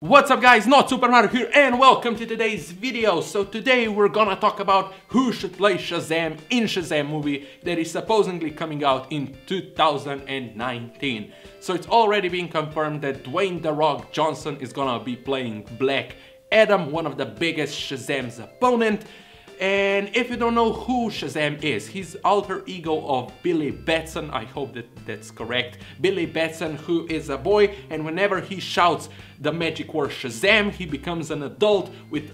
What's up guys, not Super Mario here and welcome to today's video. So today we're gonna talk about who should play Shazam in Shazam movie that is supposedly coming out in 2019. So it's already been confirmed that Dwayne The Rock Johnson is gonna be playing Black Adam, one of the biggest Shazam's opponent. And if you don't know who Shazam is, he's alter ego of Billy Batson, I hope that that's correct. Billy Batson, who is a boy, and whenever he shouts the magic word Shazam, he becomes an adult with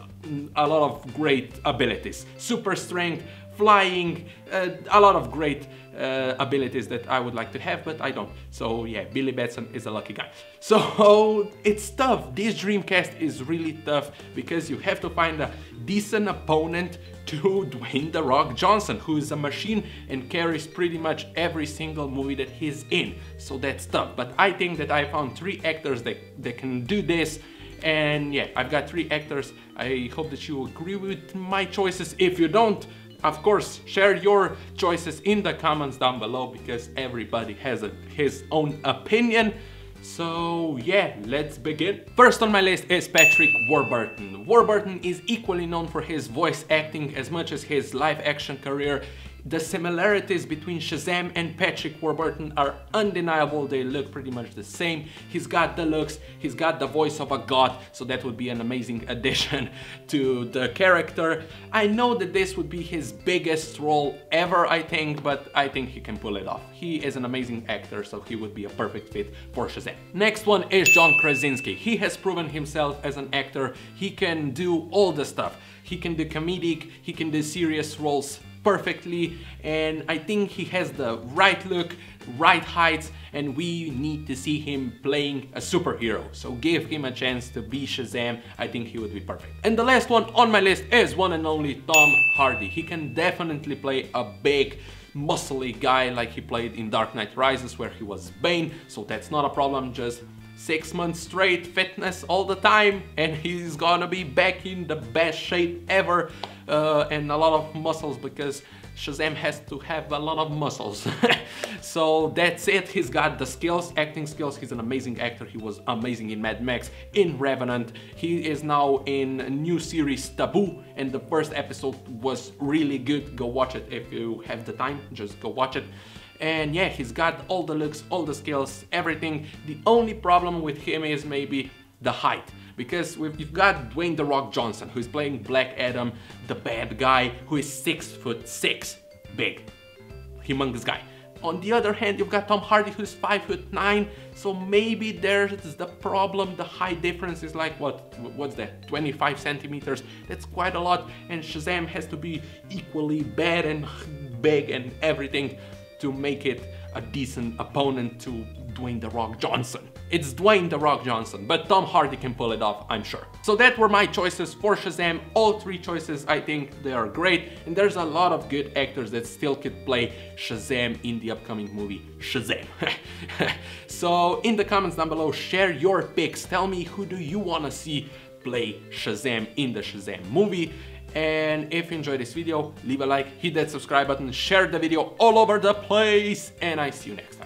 a lot of great abilities. Super strength, flying, uh, a lot of great uh, abilities that I would like to have, but I don't. So yeah, Billy Batson is a lucky guy. So it's tough. This Dreamcast is really tough because you have to find a decent opponent to Dwayne The Rock Johnson, who is a machine and carries pretty much every single movie that he's in. So that's tough. But I think that I found three actors that, that can do this and yeah, I've got three actors. I hope that you agree with my choices. If you don't, of course, share your choices in the comments down below because everybody has a, his own opinion. So yeah, let's begin. First on my list is Patrick Warburton. Warburton is equally known for his voice acting as much as his live action career the similarities between Shazam and Patrick Warburton are undeniable. They look pretty much the same. He's got the looks, he's got the voice of a god, so that would be an amazing addition to the character. I know that this would be his biggest role ever, I think, but I think he can pull it off. He is an amazing actor, so he would be a perfect fit for Shazam. Next one is John Krasinski. He has proven himself as an actor. He can do all the stuff. He can do comedic, he can do serious roles perfectly and I think he has the right look, right height and we need to see him playing a superhero. So give him a chance to be Shazam, I think he would be perfect. And the last one on my list is one and only Tom Hardy. He can definitely play a big muscly guy like he played in Dark Knight Rises where he was Bane, so that's not a problem, just six months straight fitness all the time and he's gonna be back in the best shape ever uh, and a lot of muscles because Shazam has to have a lot of muscles. so that's it. He's got the skills, acting skills. He's an amazing actor. He was amazing in Mad Max, in Revenant. He is now in new series Taboo and the first episode was really good. Go watch it if you have the time. Just go watch it. And yeah, he's got all the looks, all the skills, everything. The only problem with him is maybe the height because you've got Dwayne The Rock Johnson who's playing Black Adam, the bad guy who is six foot six, big, humongous guy. On the other hand, you've got Tom Hardy who's five foot nine, so maybe there's the problem. The height difference is like what? What's that? 25 centimeters. That's quite a lot, and Shazam has to be equally bad and big and everything to make it a decent opponent to Dwayne The Rock Johnson. It's Dwayne The Rock Johnson, but Tom Hardy can pull it off, I'm sure. So that were my choices for Shazam. All three choices, I think they are great. And there's a lot of good actors that still could play Shazam in the upcoming movie Shazam. so in the comments down below, share your picks. Tell me who do you want to see play Shazam in the Shazam movie. And if you enjoyed this video, leave a like, hit that subscribe button, share the video all over the place, and I see you next time.